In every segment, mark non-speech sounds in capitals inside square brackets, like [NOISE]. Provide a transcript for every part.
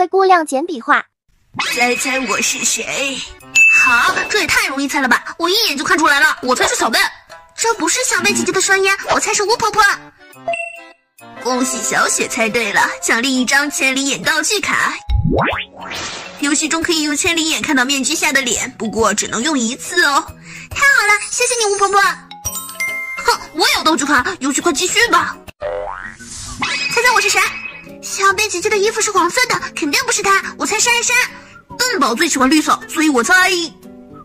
灰姑娘简笔画。猜猜我是谁？好，这也太容易猜了吧！我一眼就看出来了，我猜是小贝。这不是小贝姐姐的声音，我猜是巫婆婆。恭喜小雪猜对了，奖励一张千里眼道具卡。游戏中可以用千里眼看到面具下的脸，不过只能用一次哦。太好了，谢谢你，巫婆婆。哼，我有道具卡，游戏快继续吧。猜猜我是谁？小贝姐姐的衣服是黄色的，肯定不是她。我猜是艾莎。笨宝最喜欢绿色，所以我猜。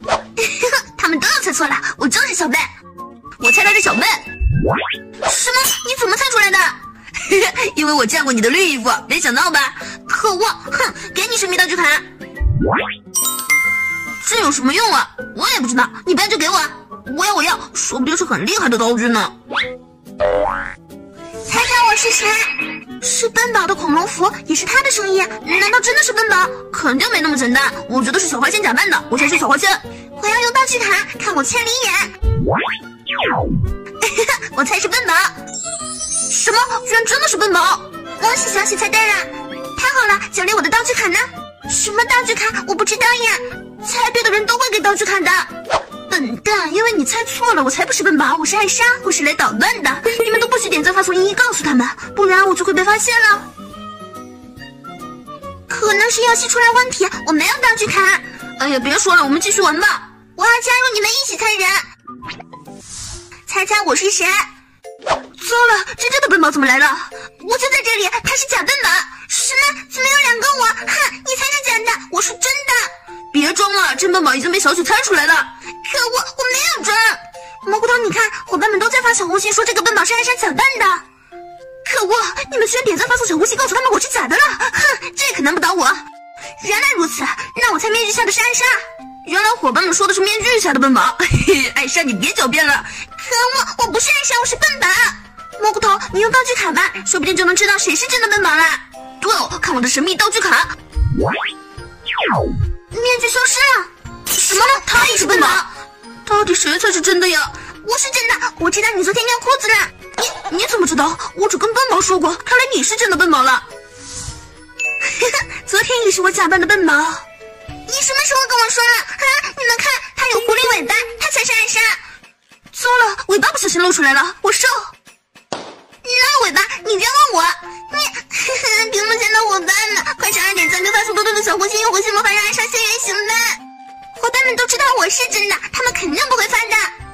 [LAUGHS] 他们都要猜错了，我就是小贝。我猜他是小贝。什么？你怎么猜出来的？[LAUGHS] 因为我见过你的绿衣服，没想到吧？可恶！哼，给你神秘道具卡。这有什么用啊？我也不知道。你不要就给我，我要我要，说不定是很厉害的道具呢。是谁？是笨宝的恐龙服，也是他的声音。难道真的是笨宝？肯定没那么简单。我觉得是小花仙假扮的。我才是小花仙。我要用道具卡，看我千里眼。[LAUGHS] 我猜是笨宝。什么？居然真的是笨宝！恭喜小喜猜对了，太好了！奖励我的道具卡呢？什么道具卡？我不知道呀。猜对的人都会给道具卡的。笨蛋，因为你猜错了，我才不是笨宝，我是艾莎，我是来捣乱的。你们都不许点赞、发送一一告诉他们，不然我就会被发现了。可能是游戏出了问题，我没有道具卡。哎呀，别说了，我们继续玩吧。我要加入你们一起猜人。猜猜我是谁？糟了，真正的笨宝怎么来了？我就在这里，他是假笨宝。什么？怎么有两个我？哼，你才是假的，我是真的。别装了，真笨宝已经被小雪猜出来了。可恶，我没有装。蘑菇头，你看，伙伴们都在发小红心说这个笨宝是艾莎假扮的。可恶，你们居然点赞发送小红心告诉他们我是假的了。哼，这可难不倒我。原来如此，那我猜面具下的是艾莎。原来伙伴们说的是面具下的笨宝。嘿嘿，艾莎，你别狡辩了。可恶，我不是艾莎，我是笨宝。蘑菇头，你用道具卡吧，说不定就能知道谁是真的笨宝了。对哦，看我的神秘道具卡。到底谁才是真的呀？我是真的，我知道你昨天尿裤子了。你你怎么知道？我只跟笨毛说过，看来你是真的笨毛了。[LAUGHS] 昨天也是我假扮的笨毛。你什么时候跟我说了？啊！你们看，它有狐狸尾巴，它才是艾莎。糟了，尾巴不小心露出来了，我瘦。那尾巴，你冤枉我！你 [LAUGHS] 屏幕前的伙伴们，快上二点赞，并发送多多的小红心，用红心魔法让艾莎现原形吧！伙伴他们都知道我是真的，他们肯定不会翻的。